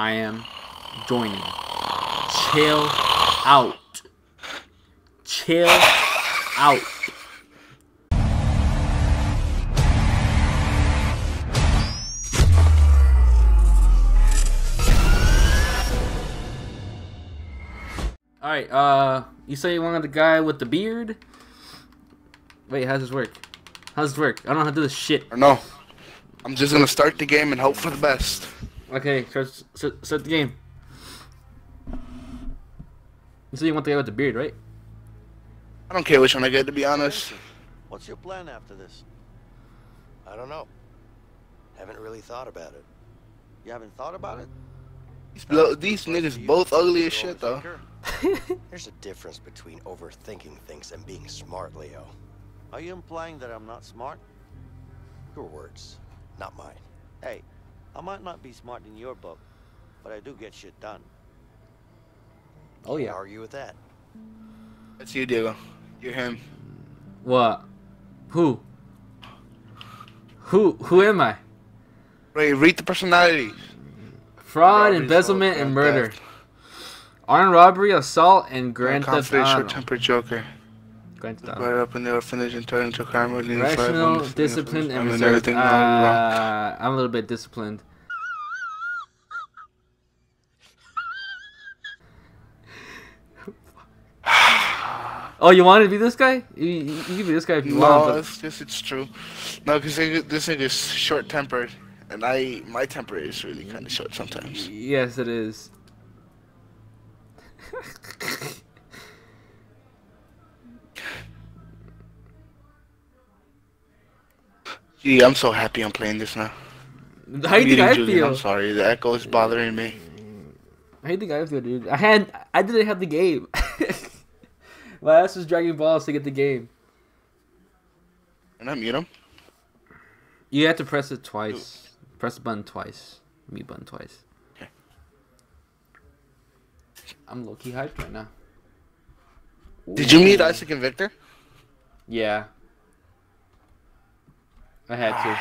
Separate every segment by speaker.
Speaker 1: I am joining. Chill out. Chill out. Alright, uh, you say you wanted the guy with the beard? Wait, how's this work? How's this work? I don't know how to do this shit.
Speaker 2: Or no. I'm just gonna start the game and hope for the best.
Speaker 1: Okay, start, start, start the game. You say you want the guy with the beard, right?
Speaker 2: I don't care which one I get, to be honest.
Speaker 3: What's your plan after this?
Speaker 4: I don't know. Haven't really thought about it.
Speaker 3: You haven't thought about it?
Speaker 2: These, blo- these niggas both ugly as shit, though.
Speaker 4: There's a difference between overthinking things and being smart, Leo.
Speaker 3: Are you implying that I'm not smart?
Speaker 4: Your words, not mine.
Speaker 3: Hey, I might not be smart in your book, but I do get shit done.
Speaker 1: Oh
Speaker 4: Can't
Speaker 1: yeah.
Speaker 4: argue with that.
Speaker 2: That's you, Diego. You're him.
Speaker 1: What? Who? Who? Who am I?
Speaker 2: Ray, read the personalities.
Speaker 1: Fraud,
Speaker 2: Robbery,
Speaker 1: embezzlement, and murder.
Speaker 2: theft.
Speaker 1: Armed robbery, assault, and grand theft
Speaker 2: Confident,
Speaker 1: auto.
Speaker 2: short-tempered joker.
Speaker 1: Grand theft
Speaker 2: Brought
Speaker 1: auto.
Speaker 2: up in the orphanage and turned into a crime. leading five
Speaker 1: Rational, disciplined, and reserved.
Speaker 2: everything wrong, wrong.
Speaker 1: Uh, I'm a little bit disciplined. oh, you want to be this guy? You, you, you can be this guy if you
Speaker 2: No,
Speaker 1: want. But
Speaker 2: it's just it's true. No, because this nigga is short-tempered, and I my temper is really kind of short sometimes.
Speaker 1: yes, it is.
Speaker 2: Gee, I'm so happy I'm playing this now.
Speaker 1: How do you think I feel?
Speaker 2: I'm sorry, the echo is bothering me.
Speaker 1: How do you think I feel, dude? I had, I didn't have the game. My ass was dragging balls to get the game.
Speaker 2: And I mute him.
Speaker 1: You have to press it twice. Press the button twice. Mute button twice.
Speaker 2: Okay.
Speaker 1: I'm low key hyped right now.
Speaker 2: Did you meet
Speaker 1: Ooh.
Speaker 2: Isaac and Victor?
Speaker 1: Yeah. I had to.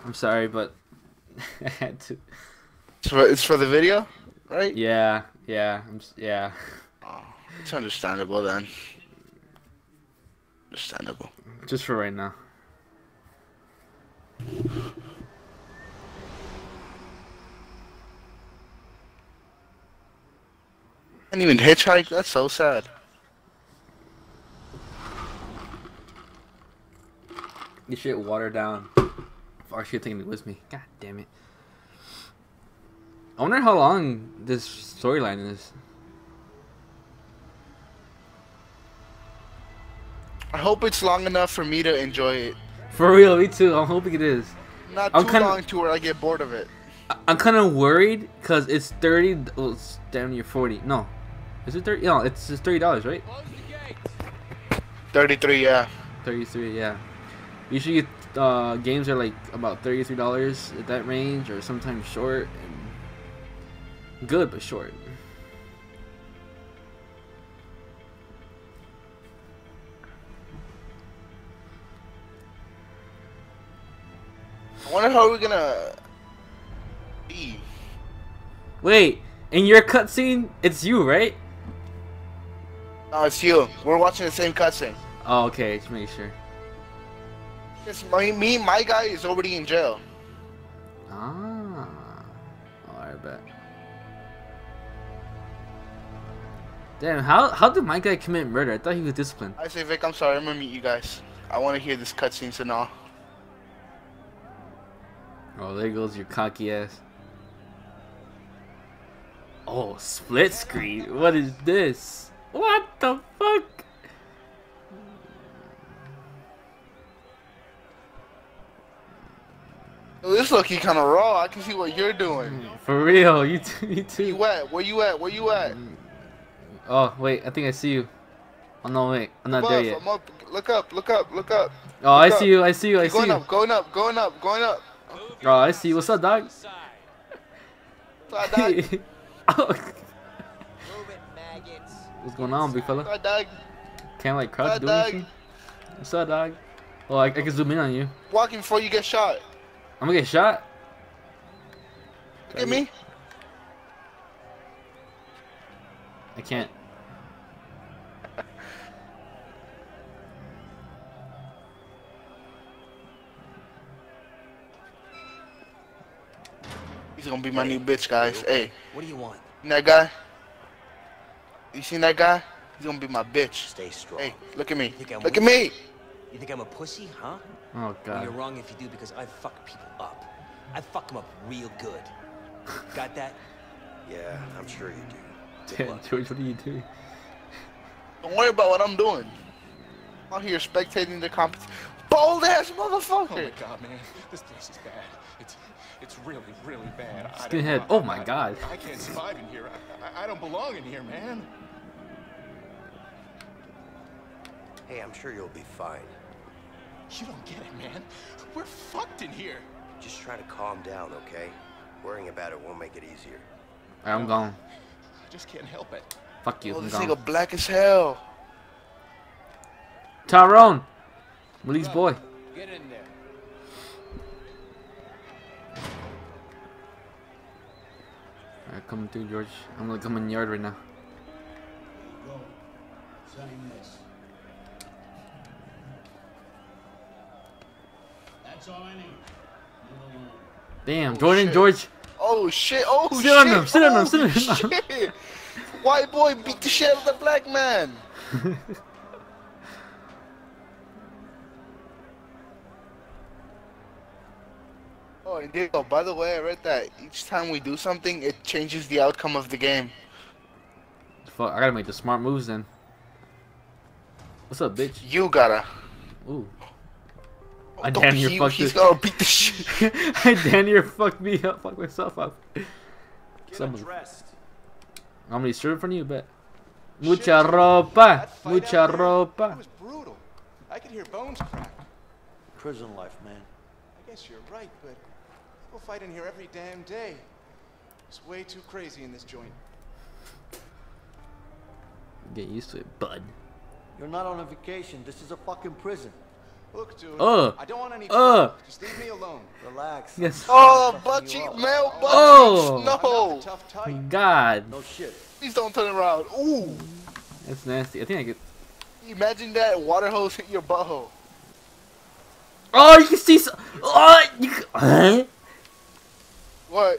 Speaker 1: I'm sorry, but I had to.
Speaker 2: It's for, it's for the video, right?
Speaker 1: Yeah, yeah, I'm, yeah.
Speaker 2: Oh, it's understandable then. Understandable.
Speaker 1: Just for right now.
Speaker 2: Can't even hitchhike. That's so sad.
Speaker 1: This shit watered down. Far shit taking it with me. God damn it. I wonder how long this storyline is.
Speaker 2: I hope it's long enough for me to enjoy it.
Speaker 1: For real, me too. I'm hoping it is.
Speaker 2: Not
Speaker 1: I'm
Speaker 2: too
Speaker 1: kinda-
Speaker 2: long to where I get bored of it.
Speaker 1: I'm kind of worried because it's 30. Well, it's damn near 40. No. Is it 30? No, it's just $30, right?
Speaker 2: 33, yeah.
Speaker 1: 33, yeah. Usually, uh, games are like about $33 at that range, or sometimes short. And good, but short.
Speaker 2: I wonder how we're gonna be.
Speaker 1: Wait, in your cutscene, it's you, right?
Speaker 2: No, it's you. We're watching the same cutscene.
Speaker 1: Oh, okay. Just make sure.
Speaker 2: It's my, me, my guy is already in jail.
Speaker 1: Ah. Oh, I bet. Damn, how how did my guy commit murder? I thought he was disciplined.
Speaker 2: I say, Vic, I'm sorry. I'm gonna meet you guys. I want to hear this cutscene and all.
Speaker 1: Oh, there goes your cocky ass. Oh, split screen. What is this? What the fuck?
Speaker 2: Yo, This looking kind of raw. I can see what you're doing.
Speaker 1: For real, you too. You
Speaker 2: Where
Speaker 1: too.
Speaker 2: you at? Where you at? Where you at?
Speaker 1: Oh wait, I think I see you. Oh no, wait, I'm not there yet.
Speaker 2: I'm up. Look up. Look up. Look up.
Speaker 1: Oh, I
Speaker 2: Look
Speaker 1: see you. I see you. I see
Speaker 2: going
Speaker 1: you.
Speaker 2: up. Going up. Going up. Going up.
Speaker 1: Oh, I see you. What's up, dog?
Speaker 2: Side dog.
Speaker 5: Move it, maggots.
Speaker 1: what's going on, big fella?
Speaker 2: Dog.
Speaker 1: Can't like crouch
Speaker 2: Side
Speaker 1: do anything? What's up, dog? Oh, I, I can zoom in on you.
Speaker 2: Walking before you get shot.
Speaker 1: I'm gonna get shot.
Speaker 2: Look at me.
Speaker 1: I can't.
Speaker 2: He's gonna be my hey, new bitch, guys. Hey.
Speaker 4: What do you want?
Speaker 2: That guy? You seen that guy? He's gonna be my bitch.
Speaker 4: Stay strong.
Speaker 2: Hey, look at me. Look at me.
Speaker 4: You think I'm a pussy, huh?
Speaker 1: Oh
Speaker 4: Well,
Speaker 1: god.
Speaker 4: you're wrong if you do because I fuck people up. I fuck them up real good. Got that? Yeah, I'm sure you do. Good
Speaker 1: Damn,
Speaker 4: luck.
Speaker 1: George, what are you doing?
Speaker 2: Don't worry about what I'm doing. I'm out here spectating the competition. Bold ass motherfucker!
Speaker 6: Oh my god, man, this place is bad. It's it's really, really bad. I
Speaker 1: Skinhead.
Speaker 6: don't-
Speaker 1: Oh my
Speaker 6: I-
Speaker 1: God.
Speaker 6: I can't survive in here. I, I, I don't belong in here, man.
Speaker 4: Hey, I'm sure you'll be fine.
Speaker 6: You don't get it, man. We're fucked in here.
Speaker 4: Just try to calm down, okay? Worrying about it won't make it easier.
Speaker 1: Alright, I'm gone.
Speaker 6: I just can't help it.
Speaker 1: Fuck you.
Speaker 2: Oh,
Speaker 1: I'm
Speaker 2: this
Speaker 1: gone.
Speaker 2: nigga black as hell.
Speaker 1: Tyrone! Malik's boy.
Speaker 6: Get in there.
Speaker 1: Alright, coming through, George. I'm gonna come in the yard right now.
Speaker 7: Go. Sign this. That's all I need. Move along.
Speaker 1: Damn,
Speaker 2: Oh,
Speaker 1: Jordan,
Speaker 2: shit.
Speaker 1: George.
Speaker 2: Oh shit! Oh
Speaker 1: Sit
Speaker 2: shit!
Speaker 1: on him, sit on oh, him,
Speaker 2: oh,
Speaker 1: sit on him.
Speaker 2: shit. White boy beat the shit out of the black man. oh, and Diego, by the way, I read that each time we do something, it changes the outcome of the game.
Speaker 1: Fuck, I gotta make the smart moves then. What's up, bitch?
Speaker 2: You gotta.
Speaker 1: Ooh. I damn near
Speaker 2: you,
Speaker 1: fucked
Speaker 2: He's
Speaker 1: this.
Speaker 2: gonna beat the shit.
Speaker 1: I damn near fucked me up, fuck myself up.
Speaker 3: Get
Speaker 1: Some of-
Speaker 3: undressed.
Speaker 1: How many serve in front of you, bet? Mucha
Speaker 6: Jordan,
Speaker 1: ropa,
Speaker 6: that fight
Speaker 1: mucha
Speaker 6: out It
Speaker 1: ropa.
Speaker 6: was brutal. I could hear bones crack.
Speaker 3: Prison life, man.
Speaker 6: I guess you're right, but people fight in here every damn day. It's way too crazy in this joint.
Speaker 1: Get used to it, bud.
Speaker 3: You're not on a vacation. This is a fucking prison.
Speaker 6: Look, dude.
Speaker 1: Uh,
Speaker 6: I don't want any
Speaker 1: uh.
Speaker 6: trouble. Just leave me alone.
Speaker 3: Relax.
Speaker 1: Yes.
Speaker 2: Oh,
Speaker 3: Fucking
Speaker 2: butt
Speaker 3: you
Speaker 2: cheek,
Speaker 3: up.
Speaker 2: male butt
Speaker 1: Oh.
Speaker 2: cheeks.
Speaker 6: I'm
Speaker 2: No.
Speaker 6: tough tight.
Speaker 1: God,
Speaker 3: No shit.
Speaker 2: Please don't turn around. Ooh.
Speaker 1: that's nasty. I think I get.
Speaker 2: Imagine that water hose hit your butthole.
Speaker 1: Oh, you can see. So- oh, you. Can... Huh?
Speaker 2: What?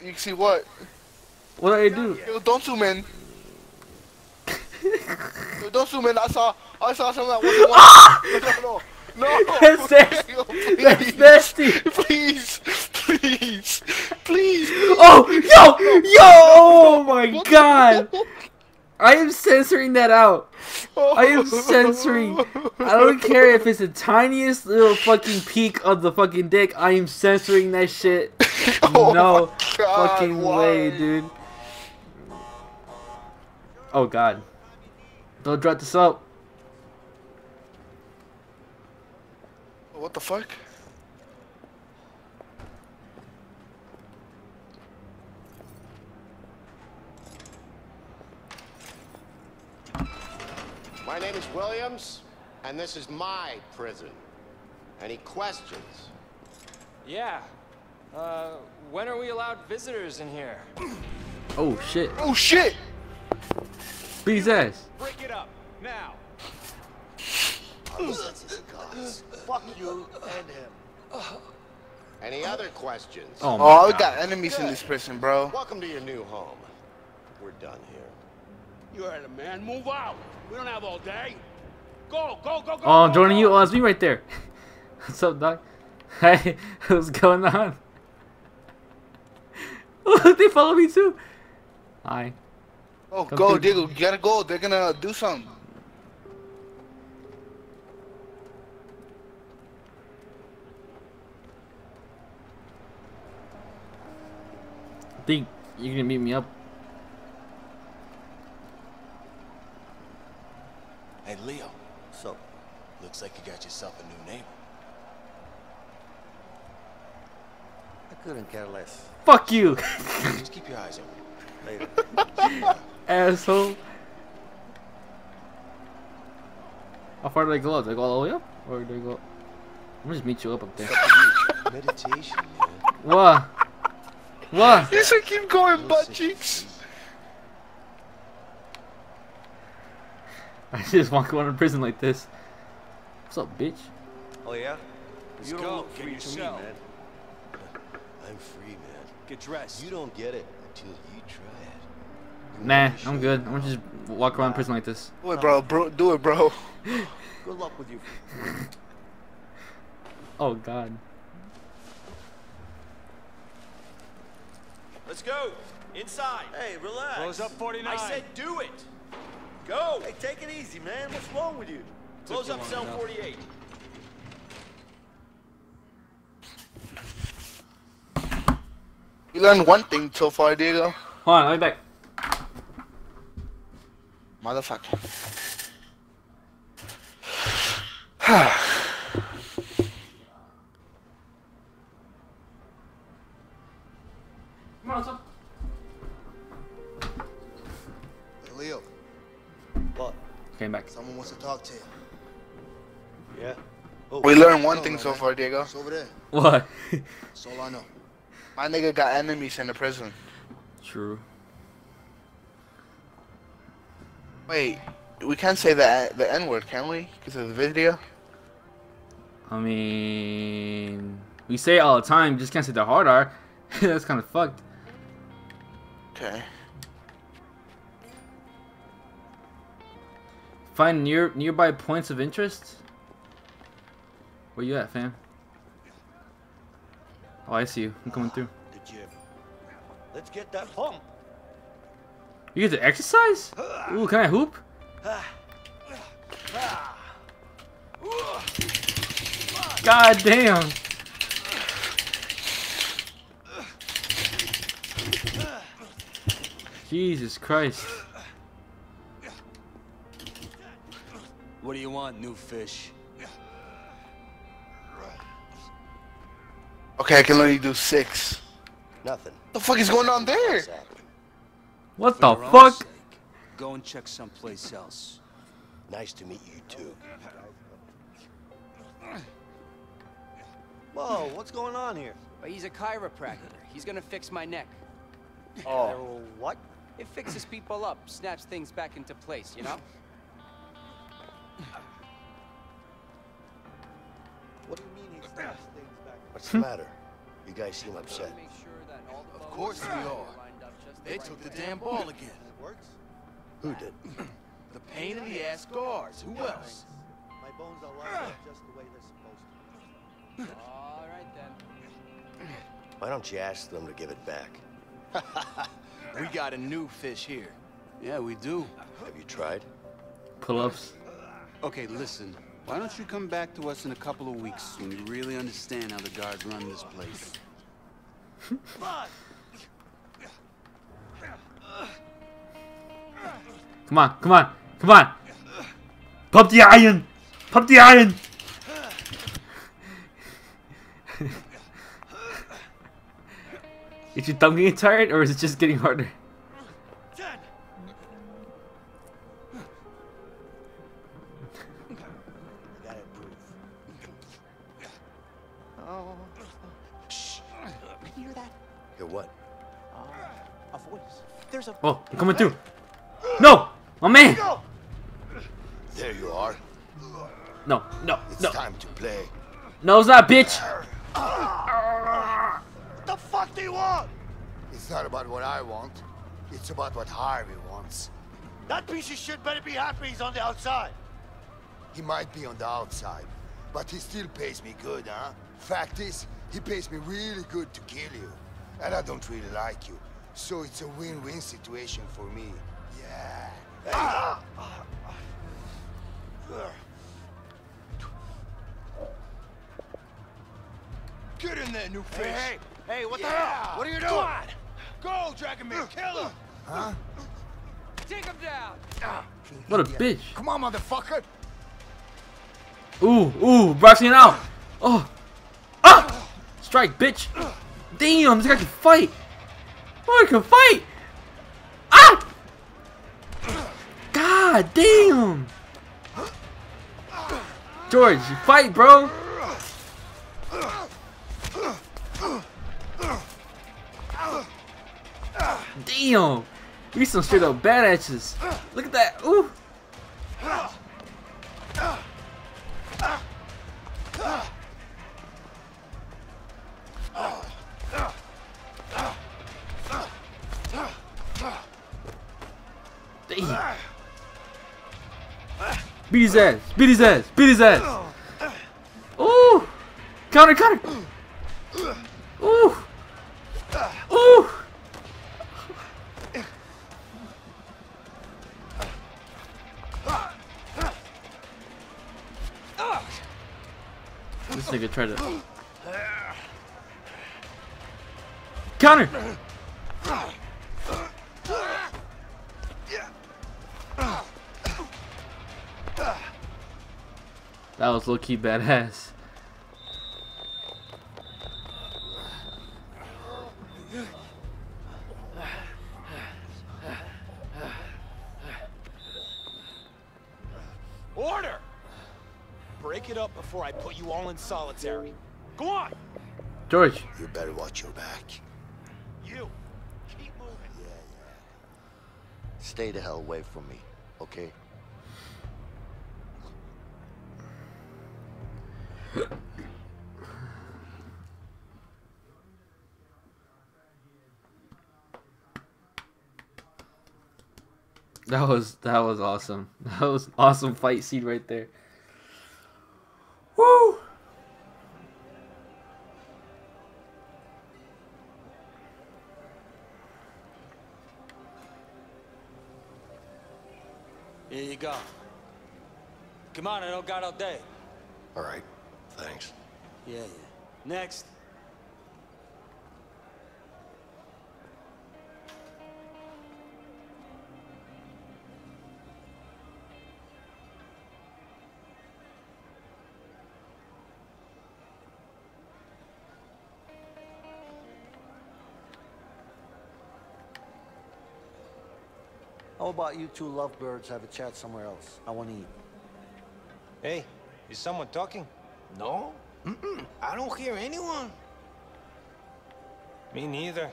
Speaker 2: You can see what?
Speaker 1: What did I do?
Speaker 2: Yo, don't zoom in. Yo, don't zoom in. I saw. I saw something that wasn't. no, no, no. No.
Speaker 1: That's nasty. That's
Speaker 2: please.
Speaker 1: nasty.
Speaker 2: Please, please, please.
Speaker 1: Oh, yo, yo! Oh my God! I am censoring that out. I am censoring. I don't care if it's the tiniest little fucking peak of the fucking dick. I am censoring that shit.
Speaker 2: Oh
Speaker 1: no
Speaker 2: God,
Speaker 1: fucking way, dude. Oh God! Don't drop this up.
Speaker 2: What the fuck?
Speaker 8: My name is Williams, and this is my prison. Any questions?
Speaker 9: Yeah. Uh, when are we allowed visitors in here?
Speaker 1: Oh shit!
Speaker 2: Oh shit!
Speaker 1: Beat his ass.
Speaker 9: Break it up now.
Speaker 3: Fuck you and him.
Speaker 8: Any other questions?
Speaker 1: Oh my
Speaker 2: Oh, we got enemies in this prison, bro.
Speaker 8: Welcome to your new home. We're done here.
Speaker 7: You heard him, man. Move out. We don't have all day. Go, go, go, go.
Speaker 1: Oh,
Speaker 7: go,
Speaker 1: joining
Speaker 7: go.
Speaker 1: you. Oh, it's me right there. What's up, dog? Hey, what's going on? Look, oh, they follow me too. Hi.
Speaker 2: Oh,
Speaker 1: Come
Speaker 2: go,
Speaker 1: through.
Speaker 2: Diggle. You gotta go. They're gonna do something.
Speaker 1: Think you're gonna meet me up?
Speaker 10: Hey, Leo.
Speaker 3: So,
Speaker 10: Looks like you got yourself a new neighbor.
Speaker 3: I couldn't care less.
Speaker 1: Fuck you,
Speaker 10: Just keep your eyes open.
Speaker 3: Later.
Speaker 1: asshole. How far do I go? Do I go all the way up, or do I go? I'm gonna just meet you up up there.
Speaker 10: Meditation, man.
Speaker 1: What? What?
Speaker 2: Yes, I keep going butt cheeks.
Speaker 1: I just walk around in prison like this. What's up, bitch?
Speaker 3: Oh yeah?
Speaker 4: Let's
Speaker 3: you don't
Speaker 4: go,
Speaker 3: look
Speaker 4: get
Speaker 3: free
Speaker 4: your
Speaker 3: to me, man.
Speaker 8: I'm free, man.
Speaker 4: Get dressed.
Speaker 8: You don't get it until you try it. You
Speaker 1: Nah, I'm good. I'm gonna just walk around in prison like this.
Speaker 2: Do it, bro. bro. Do it, bro.
Speaker 3: Good luck with you.
Speaker 1: Oh god.
Speaker 5: Let's go. Inside.
Speaker 3: Hey, relax.
Speaker 4: Close up 49.
Speaker 5: I said do it. Go.
Speaker 3: Hey, take it easy, man. What's wrong with you?
Speaker 5: Close
Speaker 4: you
Speaker 5: up
Speaker 4: long
Speaker 5: cell
Speaker 4: enough.
Speaker 5: 48.
Speaker 2: You learned one thing so far, Diego.
Speaker 1: Hold on, I'll be back.
Speaker 2: Motherfucker.
Speaker 6: someone talk to you.
Speaker 3: Yeah? Oh,
Speaker 2: We learned one thing so
Speaker 6: man.
Speaker 2: far, Diego.
Speaker 6: It's over there.
Speaker 1: What?
Speaker 6: That's all I know.
Speaker 2: My nigga got enemies in the prison.
Speaker 1: True.
Speaker 2: Wait, we can't say the the N word, can we? Because of the video.
Speaker 1: I mean, we say it all the time. Just can't say the hard R. That's kind of fucked.
Speaker 2: Okay.
Speaker 1: Find near nearby points of interest. Where you at, fam? Oh, I see you. I'm coming through.
Speaker 3: The gym. Let's get that pump.
Speaker 1: You get to exercise? Ooh, can I hoop? God damn. Jesus Christ.
Speaker 4: What do you want, new fish?
Speaker 2: Okay, I can only do six.
Speaker 8: Nothing.
Speaker 2: What the fuck is going on there?
Speaker 8: Exactly.
Speaker 1: What
Speaker 4: For
Speaker 1: the fuck?
Speaker 4: sake, Go and check someplace else.
Speaker 8: Nice to meet you too.
Speaker 3: Whoa, what's going on here?
Speaker 11: But he's a chiropractor. He's gonna fix my neck.
Speaker 3: Oh. what?
Speaker 11: It fixes people up, snaps things back into place, you know?
Speaker 8: What's the matter? You guys seem upset.
Speaker 11: Make sure that all the
Speaker 10: Of course we are.
Speaker 11: lined up just
Speaker 10: They took the damn ball again.
Speaker 8: Who did?
Speaker 10: The pain in the ass guards. Who else?
Speaker 3: My bones are lined up just the way they're supposed to.
Speaker 11: All right then.
Speaker 8: Why don't you ask them to give it back?
Speaker 10: We got a new fish here.
Speaker 4: Yeah, we do.
Speaker 8: Have you tried?
Speaker 1: Pull ups.
Speaker 12: Okay, listen. Why don't you come back to us in a couple of weeks when you really understand how the guards run this place?
Speaker 1: Come on, come on, come on. Pump the iron. Pump the iron. is your thumb getting tired or is it just getting harder?
Speaker 3: Hear
Speaker 8: what?
Speaker 3: Uh, a voice. There's a.
Speaker 1: Oh, I'm coming through. No, my man.
Speaker 8: There you are.
Speaker 1: No, no,
Speaker 8: It's
Speaker 1: no.
Speaker 8: time to play.
Speaker 1: No, it's not, bitch.
Speaker 3: What the fuck do you want?
Speaker 13: It's not about what I want. It's about what Harvey wants.
Speaker 3: That piece of shit better be happy he's on the outside.
Speaker 13: He might be on the outside, but he still pays me good, huh? Fact is, he pays me really good to kill you. And I don't really like you. So it's a win-win situation for me. Yeah.
Speaker 10: Get in there, new fish.
Speaker 3: Hey, hey, hey, what the hell? What are you doing?
Speaker 10: Go on. Go, Dragonman. Kill him.
Speaker 13: Huh?
Speaker 11: Take him down!
Speaker 1: What a bitch.
Speaker 13: Come on, motherfucker.
Speaker 1: Ooh, ooh, boxing it out. Oh, ah, strike, bitch. Damn, this guy can fight. Oh, he can fight. Ah. God damn. George, you fight, bro. Damn. We some straight up bad edges. Look at that. His ass. Beat his ass. Beat his ass. Ooh. Counter, counter. Ooh. Ooh. This nigga tried to counter. That was low key badass.
Speaker 5: Order! Break it up before I put you all in solitary. Go on!
Speaker 1: George.
Speaker 13: You better watch your back.
Speaker 5: You! Keep moving.
Speaker 3: Stay the hell away from me, okay?
Speaker 1: That was that was awesome. That was awesome fight scene right there. Woo!
Speaker 4: Here you go. Come on, I don't got all day.
Speaker 8: All right, thanks.
Speaker 4: Yeah, yeah. Next.
Speaker 3: How about you two lovebirds have a chat somewhere else? I want to eat.
Speaker 14: Hey, is someone talking?
Speaker 10: No? Mm-mm. I don't hear anyone.
Speaker 14: Me neither.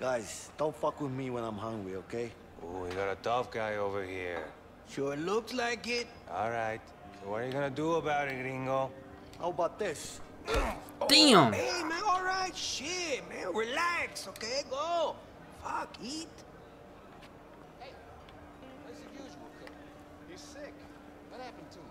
Speaker 3: Guys, don't fuck with me when I'm hungry, okay?
Speaker 14: Oh, we got a tough guy over here.
Speaker 10: Sure looks like it.
Speaker 14: All right. So what are you gonna do about it, gringo?
Speaker 3: How about this?
Speaker 1: Damn.
Speaker 10: Hey, man, all right, shit, man. Relax, okay? Go. Fuck, eat.
Speaker 6: He's sick. What happened to him?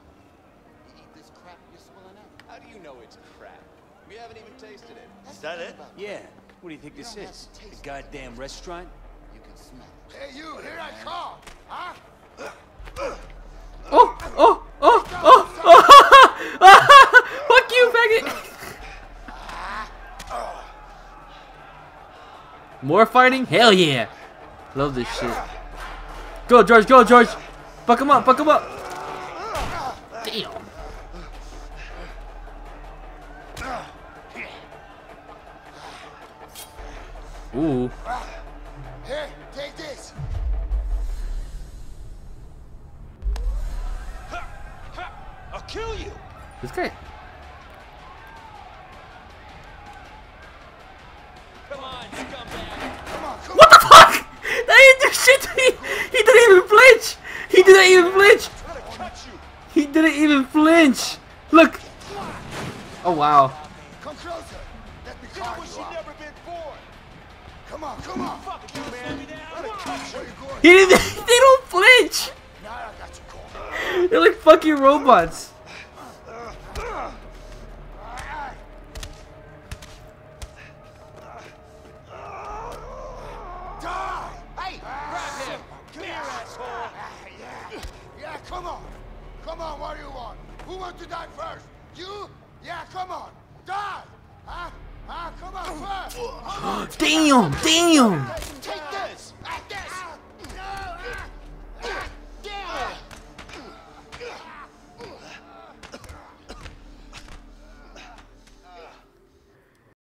Speaker 6: You eat this crap you're swilling out? How do you know it's crap? We haven't even tasted it.
Speaker 11: Is that it? Yeah. What do you think this is? A goddamn restaurant?
Speaker 6: You can smell it.
Speaker 13: Hey, you, here I come. Huh?
Speaker 1: Oh, oh, oh, oh, oh. Fuck you, faggot. More fighting? Hell yeah. Love this shit. Go, George, go, George. Fuck him up, fuck him up. Damn. Ooh.
Speaker 13: Here, take this.
Speaker 5: I'll kill you!
Speaker 1: This guy. Even flinch. Look. Oh wow.
Speaker 13: Come closer. Let me
Speaker 5: never been born!
Speaker 13: Come on, come on.
Speaker 5: Fuck you, man!
Speaker 1: He didn't. They don't flinch. They're like fucking robots. Damn.